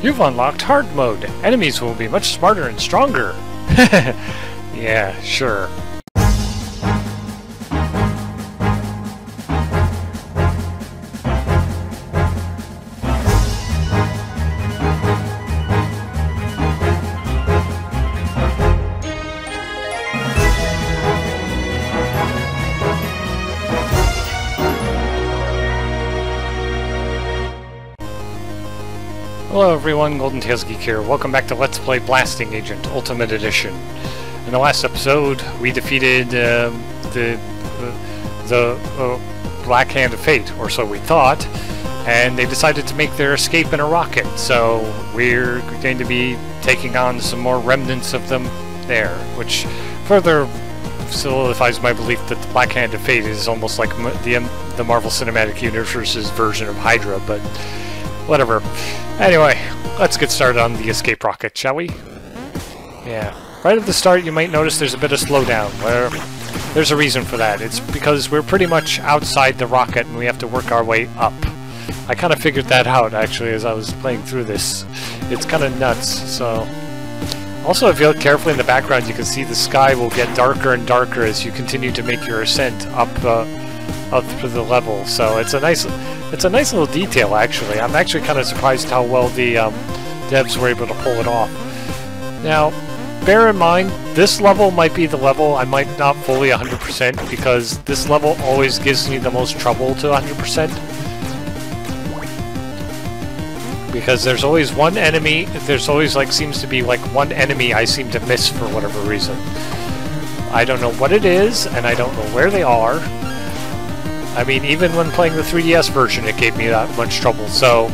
You've unlocked hard mode. Enemies will be much smarter and stronger. yeah, sure. Hello everyone, Golden Tails Geek here. Welcome back to Let's Play Blasting Agent Ultimate Edition. In the last episode, we defeated uh, the the uh, Black Hand of Fate, or so we thought, and they decided to make their escape in a rocket. So we're going to be taking on some more remnants of them there, which further solidifies my belief that the Black Hand of Fate is almost like the the Marvel Cinematic Universe's version of Hydra, but whatever. Anyway, let's get started on the escape rocket, shall we? Yeah. Right at the start, you might notice there's a bit of slowdown. Where there's a reason for that. It's because we're pretty much outside the rocket and we have to work our way up. I kind of figured that out, actually, as I was playing through this. It's kind of nuts, so... Also, if you look carefully in the background, you can see the sky will get darker and darker as you continue to make your ascent up, uh, up to the level. So it's a nice... It's a nice little detail, actually. I'm actually kind of surprised how well the um, devs were able to pull it off. Now, bear in mind, this level might be the level I might not fully 100% because this level always gives me the most trouble to 100%. Because there's always one enemy, there's always like seems to be like one enemy I seem to miss for whatever reason. I don't know what it is, and I don't know where they are, I mean, even when playing the 3DS version, it gave me that much trouble. So,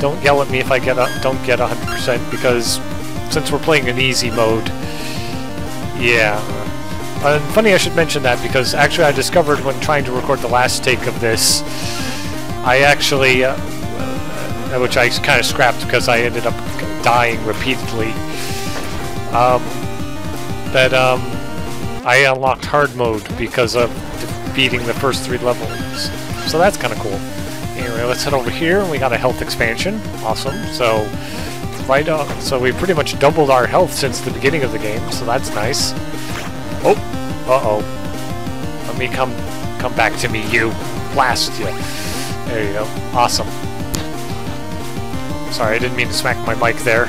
don't yell at me if I get a, don't get 100% because since we're playing an easy mode, yeah. And funny I should mention that because actually I discovered when trying to record the last take of this, I actually, uh, uh, which I kind of scrapped because I ended up dying repeatedly. Um, that um, I unlocked hard mode because of beating the first three levels. So that's kind of cool. Anyway, let's head over here, we got a health expansion. Awesome. So, right up, so we pretty much doubled our health since the beginning of the game, so that's nice. Oh, uh-oh. Let me come, come back to me, you. Blast you. There you go. Awesome. Sorry, I didn't mean to smack my mic there.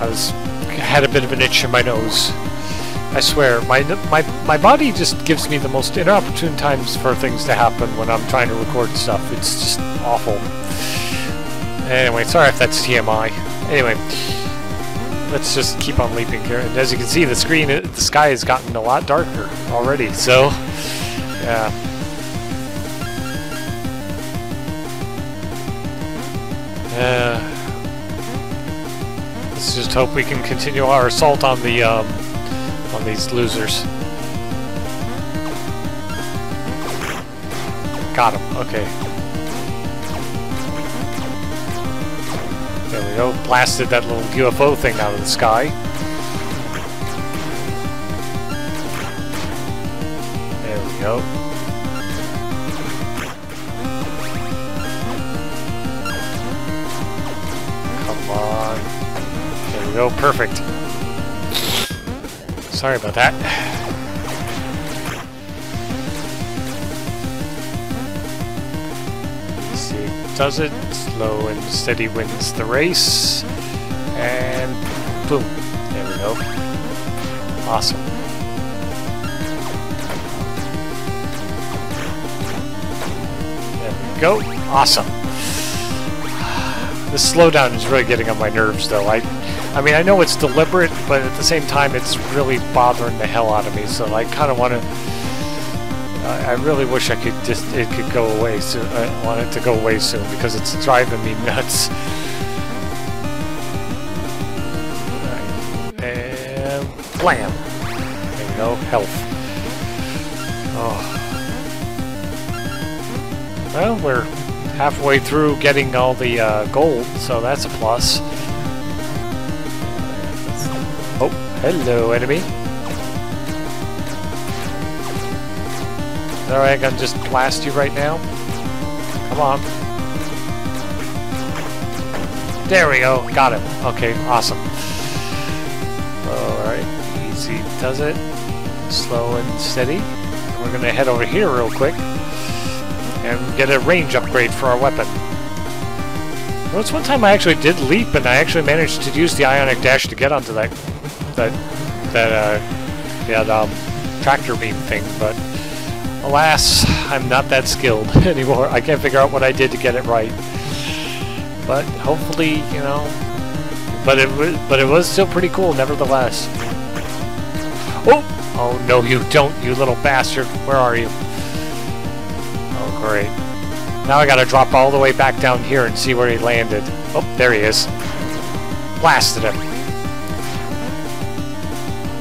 I was, had a bit of an itch in my nose. I swear, my, my, my body just gives me the most inopportune times for things to happen when I'm trying to record stuff. It's just awful. Anyway, sorry if that's TMI. Anyway, let's just keep on leaping here. And as you can see, the screen, the sky has gotten a lot darker already, so, yeah. Uh, let's just hope we can continue our assault on the, um, on these losers. Got him, okay. There we go, blasted that little UFO thing out of the sky. There we go. Come on. There we go, perfect. Sorry about that. Let's see, does it? Slow and steady wins the race. And boom. There we go. Awesome. There we go. Awesome. This slowdown is really getting on my nerves, though. I I mean, I know it's deliberate, but at the same time, it's really bothering the hell out of me. So I kind of want to. I really wish I could just it could go away soon. I want it to go away soon because it's driving me nuts. And blam! You go, health. Oh. Well, we're halfway through getting all the uh, gold, so that's a plus. Hello, enemy. Alright, I can just blast you right now? Come on. There we go. Got him. Okay, awesome. Alright, easy does it. Slow and steady. We're gonna head over here real quick and get a range upgrade for our weapon. Well, it's one time I actually did leap and I actually managed to use the ionic dash to get onto that that that uh the, um, tractor beam thing, but alas, I'm not that skilled anymore. I can't figure out what I did to get it right. But hopefully, you know, but it was but it was still pretty cool nevertheless. Oh, oh no, you don't, you little bastard. Where are you? Oh great. Now I gotta drop all the way back down here and see where he landed. Oh, there he is. Blasted him.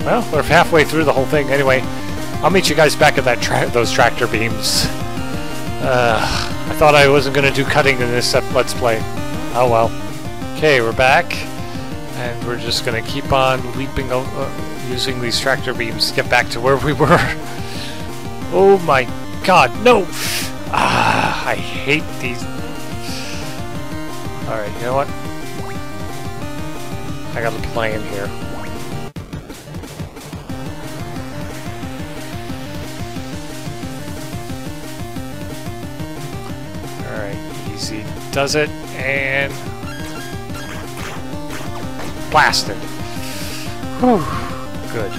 Well, we're halfway through the whole thing. Anyway, I'll meet you guys back at that tra those tractor beams. Uh, I thought I wasn't going to do cutting in this Let's Play. Oh well. Okay, we're back. And we're just going to keep on leaping uh, using these tractor beams to get back to where we were. oh my god, no! Ah, I hate these. Alright, you know what? I got a plan here. Easy does it, and blasted. Whew, good.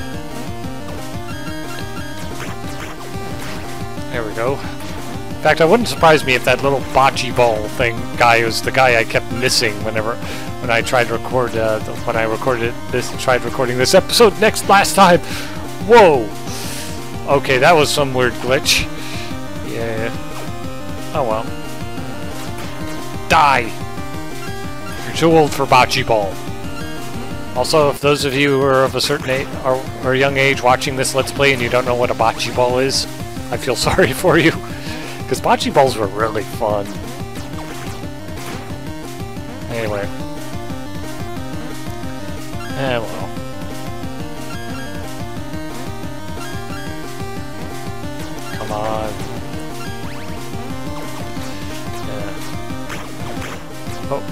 There we go. In fact, it wouldn't surprise me if that little bocce ball thing guy was the guy I kept missing whenever when I tried to record uh, when I recorded this tried recording this episode next last time. Whoa. Okay, that was some weird glitch. Yeah. Oh well. Die! You're too old for bocce ball. Also, if those of you who are of a certain age or, or young age watching this Let's Play and you don't know what a bocce ball is, I feel sorry for you. Because bocce balls were really fun. Anyway. Eh, well. Come on. Oh.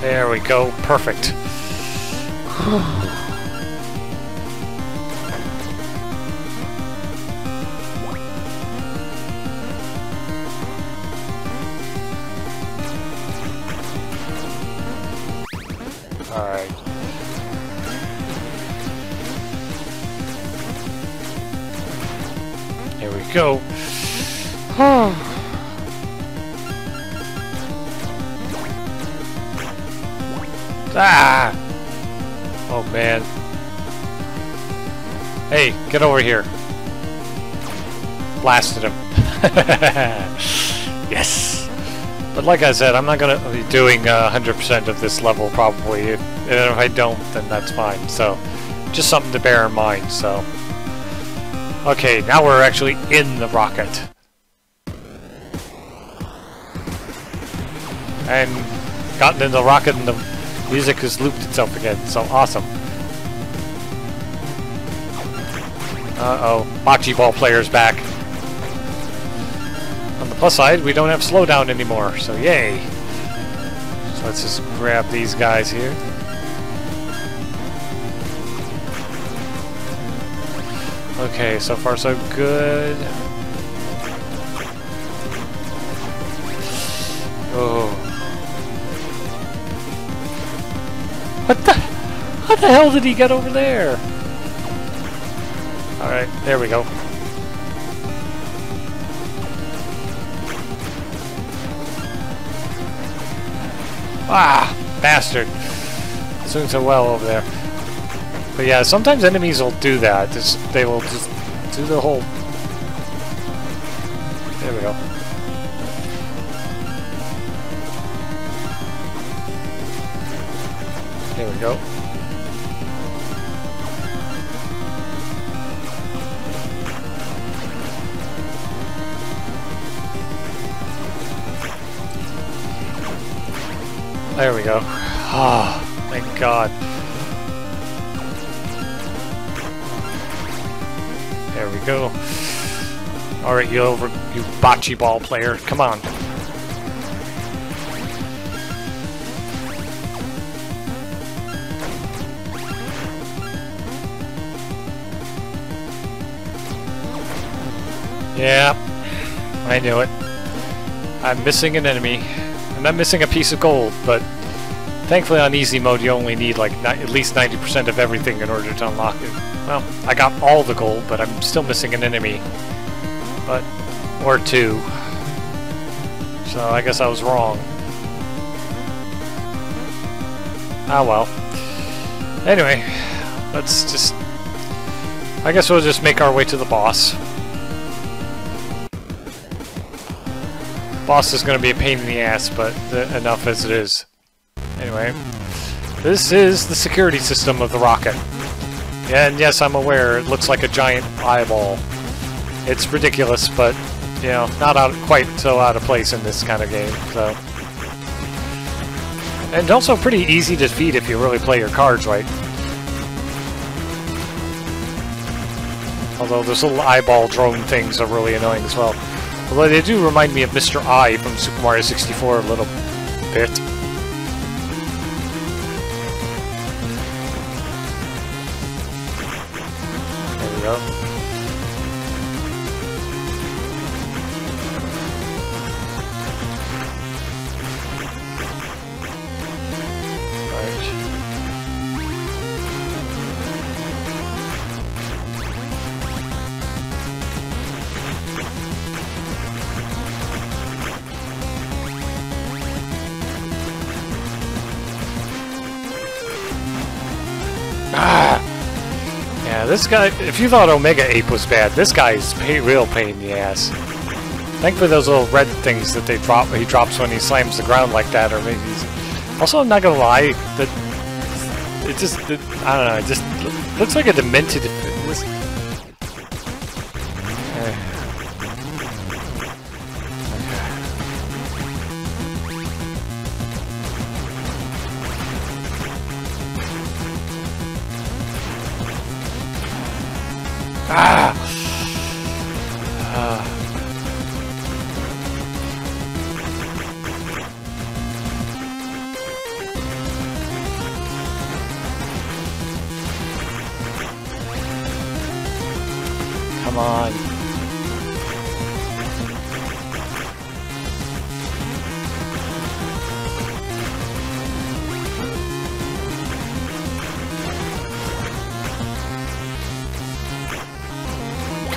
There we go. Perfect. Alright. Here Ah! Oh, man. Hey, get over here. Blasted him. yes! But like I said, I'm not going to be doing 100% uh, of this level, probably. If, if I don't, then that's fine. So, just something to bear in mind, so... Okay, now we're actually in the rocket. And gotten in the rocket and the Music has looped itself again, so awesome. Uh-oh, bocce ball player's back. On the plus side, we don't have slowdown anymore, so yay! So let's just grab these guys here. Okay, so far so good. Oh. What the? What the hell did he get over there? Alright, there we go. Ah! Bastard! Doing so well over there. But yeah, sometimes enemies will do that. Just, they will just do the whole... There we go. We go. There we go. Ah, oh, thank God. There we go. Alright, you over you bocce ball player. Come on. Yeah, I knew it. I'm missing an enemy. And I'm missing a piece of gold, but thankfully on easy mode you only need like at least 90% of everything in order to unlock it. Well, I got all the gold, but I'm still missing an enemy. But, or two. So I guess I was wrong. Ah well. Anyway, let's just... I guess we'll just make our way to the boss. Boss is going to be a pain in the ass, but enough as it is. Anyway, this is the security system of the rocket. And yes, I'm aware, it looks like a giant eyeball. It's ridiculous, but, you know, not out, quite so out of place in this kind of game, so... And also pretty easy to defeat if you really play your cards right. Although those little eyeball drone things are really annoying as well. Although they do remind me of Mr. I from Super Mario 64 a little bit. This guy, if you thought Omega Ape was bad, this guy is pay, real pain in the ass. Thankfully those little red things that they drop, he drops when he slams the ground like that or maybe he's... Also, I'm not gonna lie, that it just, it, I don't know, it just looks like a demented...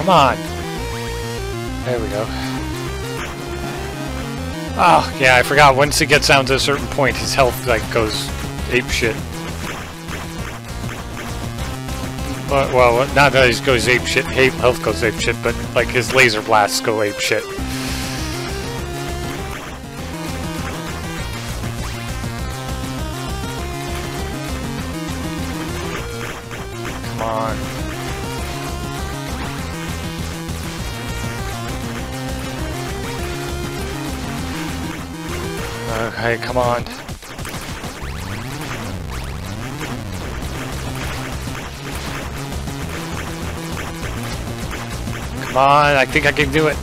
Come on. There we go. Oh, yeah, I forgot. Once it gets down to a certain point, his health, like, goes ape shit. Well, well not that he goes ape shit, health goes ape shit, but, like, his laser blasts go ape shit. Come on. Okay, come on. Come on, I think I can do it.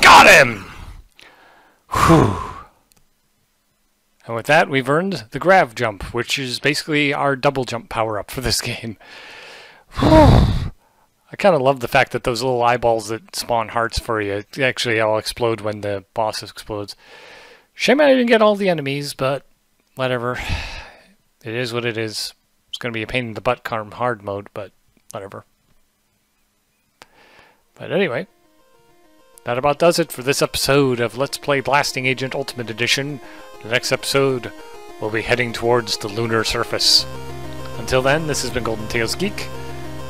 Got him! Whew. And with that, we've earned the Grav Jump, which is basically our double jump power-up for this game. I kind of love the fact that those little eyeballs that spawn hearts for you actually all explode when the boss explodes. Shame I didn't get all the enemies, but whatever. It is what it is. It's going to be a pain in the butt carm hard mode, but whatever. But anyway, that about does it for this episode of Let's Play Blasting Agent Ultimate Edition. The next episode, we'll be heading towards the lunar surface. Until then, this has been Golden Tails Geek.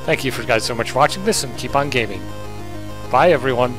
Thank you for guys so much for watching this and keep on gaming. Bye everyone.